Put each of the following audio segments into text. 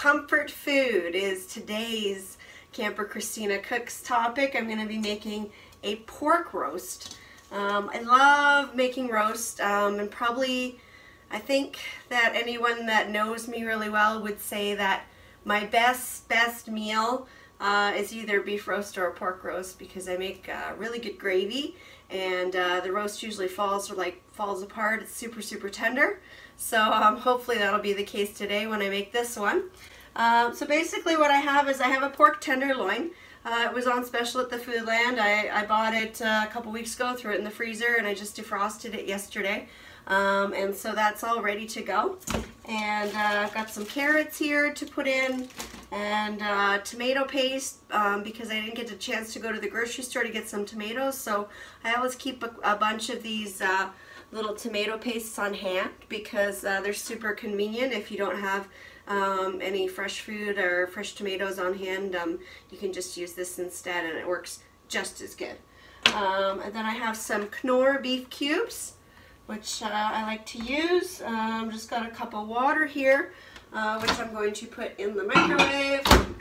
comfort food is today's Camper Christina Cooks topic. I'm going to be making a pork roast. Um, I love making roast um, and probably I think that anyone that knows me really well would say that my best, best meal uh, is either beef roast or pork roast because I make uh, really good gravy and uh, the roast usually falls or like falls apart. It's super, super tender. So um, hopefully that'll be the case today when I make this one. Um, so basically what I have is I have a pork tenderloin. Uh, it was on special at the Foodland. I, I bought it uh, a couple weeks ago, threw it in the freezer, and I just defrosted it yesterday. Um, and so that's all ready to go. And uh, I've got some carrots here to put in and uh, tomato paste um, because I didn't get a chance to go to the grocery store to get some tomatoes. So I always keep a, a bunch of these uh, little tomato pastes on hand because they're super convenient if you don't have um, any fresh food or fresh tomatoes on hand. Um, you can just use this instead and it works just as good. Um, and then I have some Knorr beef cubes which uh, I like to use. Um, just got a cup of water here, uh, which I'm going to put in the microwave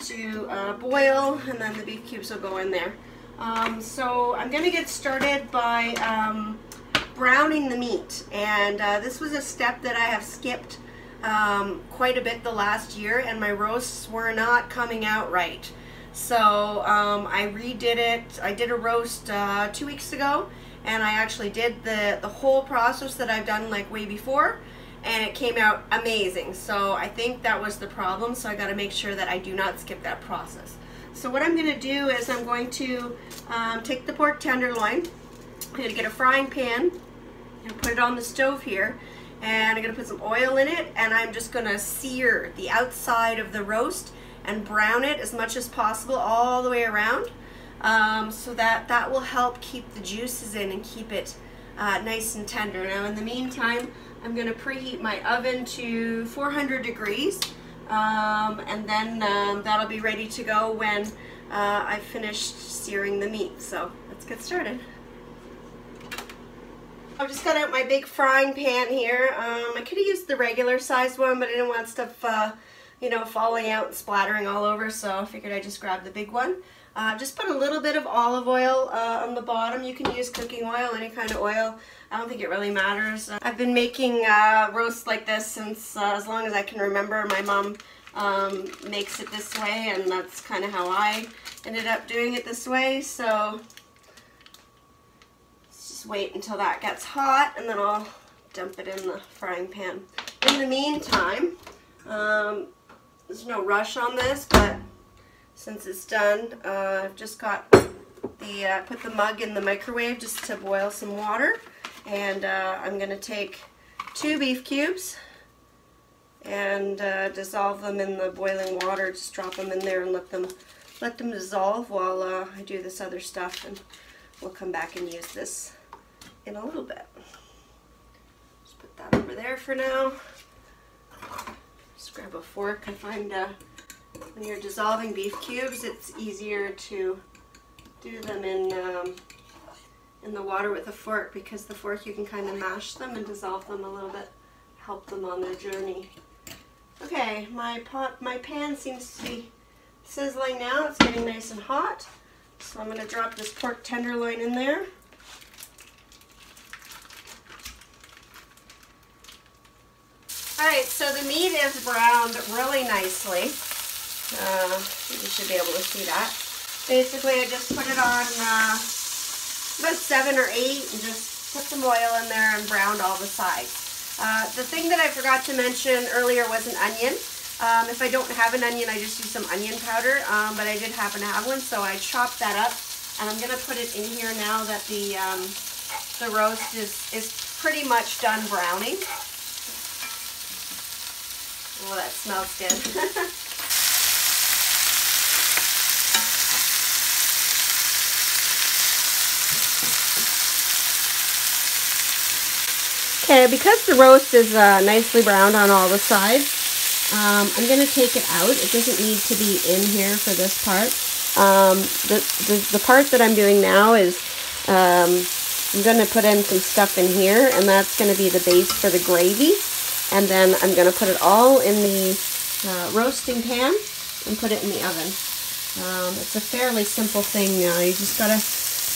to uh, boil, and then the beef cubes will go in there. Um, so I'm going to get started by um, browning the meat, and uh, this was a step that I have skipped um, quite a bit the last year, and my roasts were not coming out right. So um, I redid it. I did a roast uh, two weeks ago, and I actually did the, the whole process that I've done like way before and it came out amazing. So I think that was the problem, so I gotta make sure that I do not skip that process. So what I'm gonna do is I'm going to um, take the pork tenderloin, I'm gonna get a frying pan, and put it on the stove here, and I'm gonna put some oil in it, and I'm just gonna sear the outside of the roast and brown it as much as possible all the way around um, so that that will help keep the juices in and keep it uh, nice and tender. Now in the meantime, I'm to preheat my oven to 400 degrees um, and then um, that'll be ready to go when uh, I've finished searing the meat. So let's get started. I've just got out my big frying pan here. Um, I could have used the regular sized one, but I didn't want stuff, uh, you know, falling out and splattering all over, so I figured I'd just grab the big one. Uh, just put a little bit of olive oil uh, on the bottom. You can use cooking oil, any kind of oil. I don't think it really matters. Uh, I've been making uh, roasts like this since uh, as long as I can remember. My mom um, makes it this way and that's kind of how I ended up doing it this way. So wait until that gets hot and then I'll dump it in the frying pan. In the meantime, um, there's no rush on this, but since it's done. Uh, I've just got the, uh, put the mug in the microwave just to boil some water. And uh, I'm going to take two beef cubes and uh, dissolve them in the boiling water. Just drop them in there and let them let them dissolve while uh, I do this other stuff. And we'll come back and use this in a little bit. Just put that over there for now. Just grab a fork. I find uh, when you're dissolving beef cubes, it's easier to do them in um, in the water with a fork because the fork you can kind of mash them and dissolve them a little bit, help them on their journey. Okay, my pot, my pan seems to be sizzling now. It's getting nice and hot. So I'm going to drop this pork tenderloin in there. Alright, so the meat is browned really nicely. Uh, you should be able to see that. Basically, I just put it on uh, about seven or eight and just put some oil in there and browned all the sides. Uh, the thing that I forgot to mention earlier was an onion. Um, if I don't have an onion, I just use some onion powder, um, but I did happen to have one, so I chopped that up, and I'm going to put it in here now that the, um, the roast is, is pretty much done browning. Oh, that smells good. Okay, because the roast is uh, nicely browned on all the sides, um, I'm going to take it out. It doesn't need to be in here for this part. Um, the, the, the, part that I'm doing now is um, I'm going to put in some stuff in here, and that's going to be the base for the gravy. And then I'm going to put it all in the uh, roasting pan and put it in the oven. Um, it's a fairly simple thing. Uh, you just gotta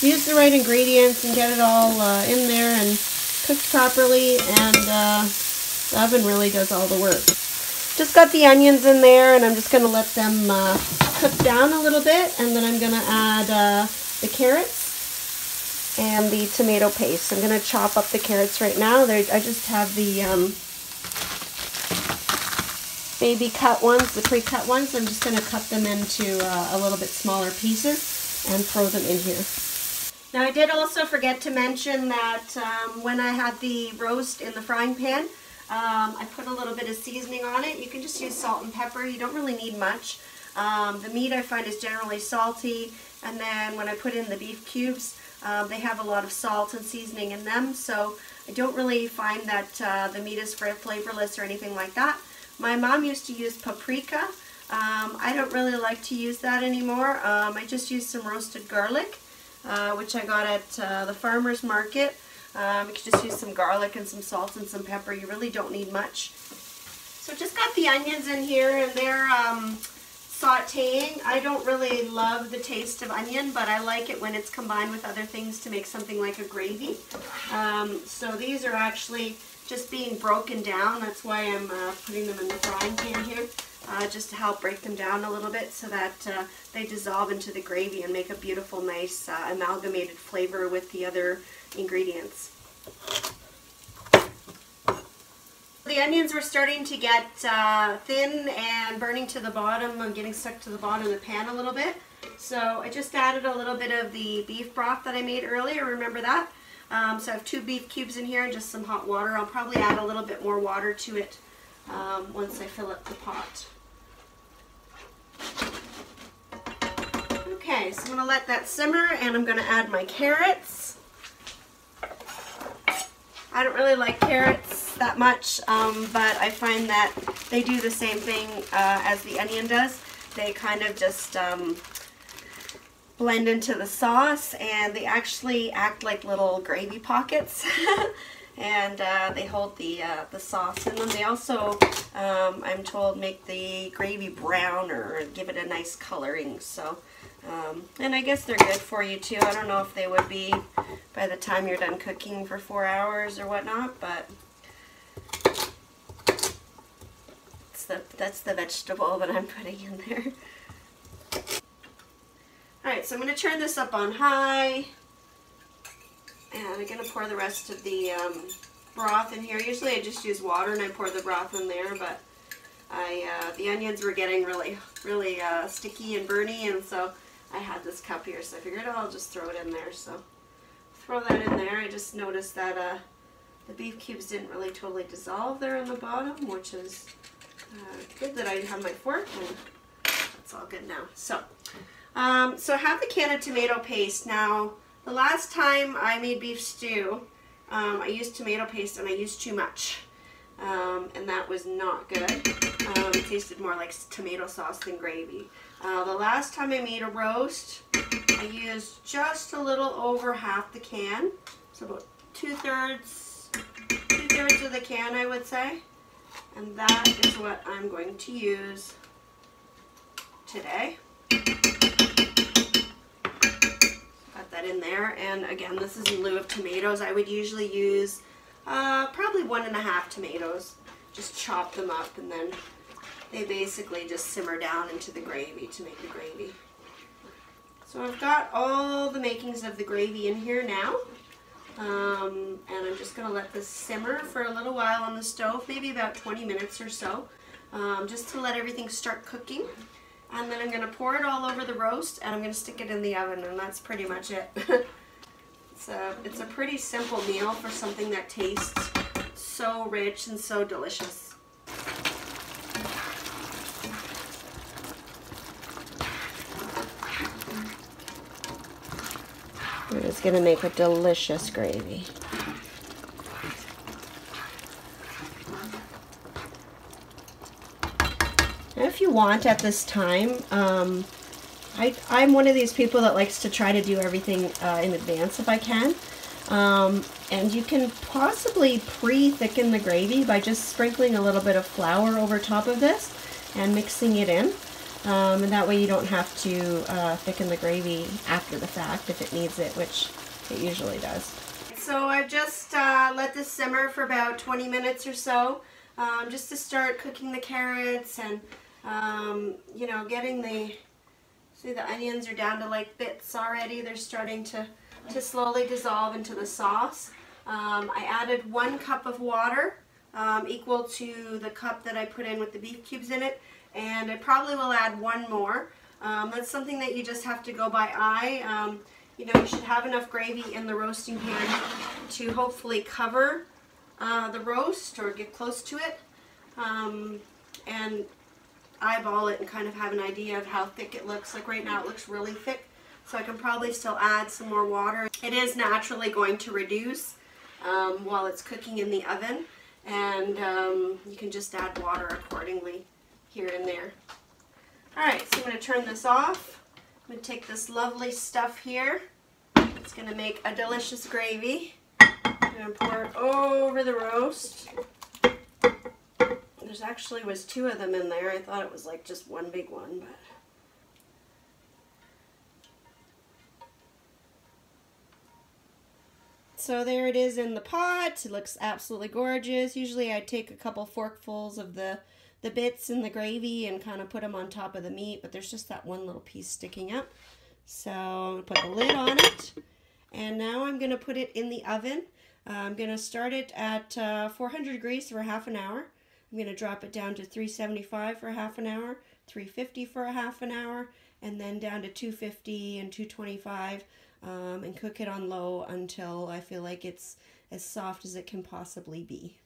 use the right ingredients and get it all uh, in there and cooked properly and uh, the oven really does all the work. Just got the onions in there and I'm just going to let them uh, cook down a little bit and then I'm going to add uh, the carrots and the tomato paste. I'm going to chop up the carrots right now. They're, I just have the um, baby cut ones, the pre-cut ones. I'm just going to cut them into uh, a little bit smaller pieces and throw them in here. Now I did also forget to mention that um, when I had the roast in the frying pan, um, I put a little bit of seasoning on it. You can just use salt and pepper. You don't really need much. Um, the meat I find is generally salty, and then when I put in the beef cubes, um, they have a lot of salt and seasoning in them, so I don't really find that uh, the meat is flavorless or anything like that. My mom used to use paprika. Um, I don't really like to use that anymore. Um, I just use some roasted garlic, uh, which I got at uh, the farmer's market. Um, you can just use some garlic and some salt and some pepper. You really don't need much. So just got the onions in here and they're um, sauteing. I don't really love the taste of onion, but I like it when it's combined with other things to make something like a gravy. Um, so these are actually just being broken down. That's why I'm uh, putting them in the frying pan here. Uh, just to help break them down a little bit so that uh, they dissolve into the gravy and make a beautiful, nice uh, amalgamated flavor with the other ingredients. The onions were starting to get uh, thin and burning to the bottom and getting stuck to the bottom of the pan a little bit. So I just added a little bit of the beef broth that I made earlier, remember that? Um, so I have two beef cubes in here and just some hot water. I'll probably add a little bit more water to it um, once I fill up the pot. Okay, so I'm going to let that simmer and I'm going to add my carrots. I don't really like carrots that much, um, but I find that they do the same thing uh, as the onion does. They kind of just um, blend into the sauce and they actually act like little gravy pockets. and uh, they hold the uh, the sauce in them. They also, um, I'm told, make the gravy brown or give it a nice coloring. So, um, and I guess they're good for you too. I don't know if they would be by the time you're done cooking for four hours or whatnot, but the, that's the vegetable that I'm putting in there. Alright, so I'm going to turn this up on high. And I'm going to pour the rest of the um, broth in here. Usually I just use water and I pour the broth in there, but I uh, the onions were getting really, really uh, sticky and burny, and so I had this cup here, so I figured oh, I'll just throw it in there. So throw that in there. I just noticed that uh, the beef cubes didn't really totally dissolve there in the bottom, which is uh, good that I have my fork, and that's all good now. So, um, so I have the can of tomato paste now. The last time I made beef stew, um, I used tomato paste and I used too much. Um, and that was not good. Um, it tasted more like tomato sauce than gravy. Uh, the last time I made a roast, I used just a little over half the can. So about two-thirds, two-thirds of the can, I would say. And that is what I'm going to use today. That in there. And again, this is in lieu of tomatoes. I would usually use uh, probably one and a half tomatoes. Just chop them up and then they basically just simmer down into the gravy to make the gravy. So I've got all the makings of the gravy in here now. Um, and I'm just going to let this simmer for a little while on the stove, maybe about 20 minutes or so, um, just to let everything start cooking. And then I'm going to pour it all over the roast and I'm going to stick it in the oven and that's pretty much it. it's, a, it's a pretty simple meal for something that tastes so rich and so delicious. We're just going to make a delicious gravy. Want at this time, um, I, I'm one of these people that likes to try to do everything uh, in advance if I can. Um, and you can possibly pre-thicken the gravy by just sprinkling a little bit of flour over top of this. and mixing it in. Um, and that way you don't have to uh, thicken the gravy after the fact if it needs it, which it usually does. So I've just uh, let this simmer for about 20 minutes or so, um, just to start cooking the carrots and, um, you know, getting the, see the onions are down to like bits already. They're starting to, to slowly dissolve into the sauce. Um, I added one cup of water, um, equal to the cup that I put in with the beef cubes in it and I probably will add one more. Um, that's something that you just have to go by eye. Um, you know, you should have enough gravy in the roasting pan to hopefully cover uh, the roast or get close to it um, and eyeball it and kind of have an idea of how thick it looks. Like right now it looks really thick, so I can probably still add some more water. It is naturally going to reduce um, while it's cooking in the oven and um, you can just add water accordingly here and there. Alright, so I'm going to turn this off. I'm going to take this lovely stuff here. It's going to make a delicious gravy. I'm going to pour it over the roast. There's actually was two of them in there. I thought it was like just one big one, but So there it is in the pot. It looks absolutely gorgeous. Usually I take a couple forkfuls of the the bits in the gravy and kind of put them on top of the meat, but there's just that one little piece sticking up. So I'm to put the lid on it, and now I'm going to put it in the oven. Uh, I'm going to start it at uh, 400 degrees for half an hour. I'm going to drop it down to 375 for half an hour, 350 for a half an hour, and then down to 250 and 225 um, and cook it on low until I feel like it's as soft as it can possibly be.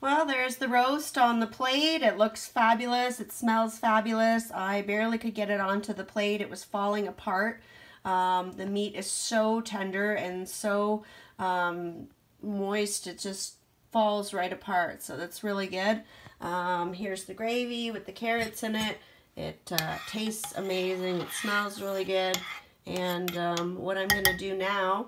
Well, there's the roast on the plate. It looks fabulous. It smells fabulous. I barely could get it onto the plate. It was falling apart. Um, the meat is so tender and so um, moist. It just falls right apart. So that's really good. Um, here's the gravy with the carrots in it. It uh, tastes amazing. It smells really good. And um, what I'm going to do now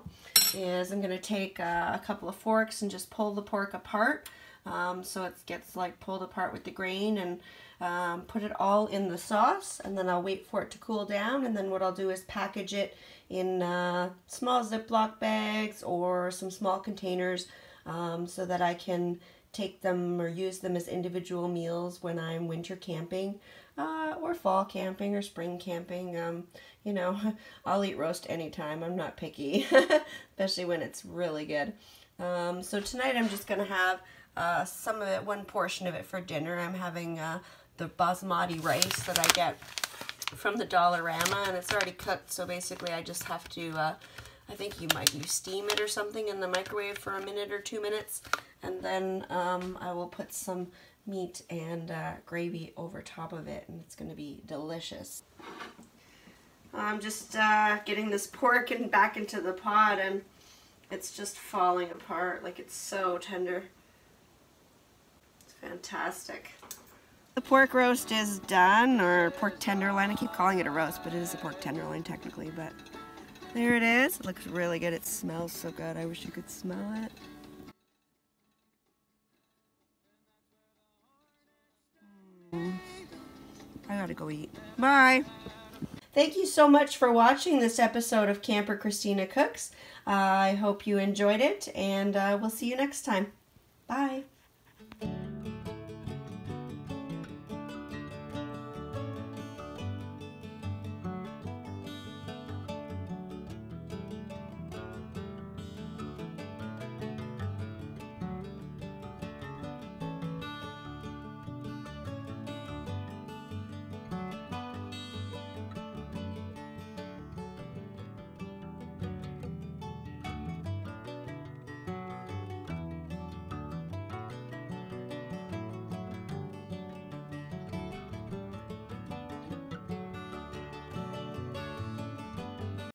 is I'm going to take uh, a couple of forks and just pull the pork apart um, so it gets like pulled apart with the grain and um, put it all in the sauce and then I'll wait for it to cool down and then what I'll do is package it in uh, small Ziploc bags or some small containers um, so that I can take them or use them as individual meals when I'm winter camping uh, or fall camping or spring camping. Um, you know, I'll eat roast anytime. I'm not picky, especially when it's really good. Um, so tonight I'm just going to have uh, some of it, one portion of it for dinner. I'm having uh, the basmati rice that I get from the Dollarama, and it's already cooked, so basically I just have to, uh, I think you might use steam it or something in the microwave for a minute or two minutes, and then um, I will put some meat and uh, gravy over top of it, and it's going to be delicious. I'm just uh, getting this pork and back into the pot, and it's just falling apart. Like, it's so tender. It's fantastic. The pork roast is done, or pork tenderloin. I keep calling it a roast, but it is a pork tenderloin technically, but there it is. It looks really good. It smells so good. I wish you could smell it. Mm. I gotta go eat. Bye. Thank you so much for watching this episode of Camper Christina Cooks. Uh, I hope you enjoyed it, and uh, we'll see you next time. Bye.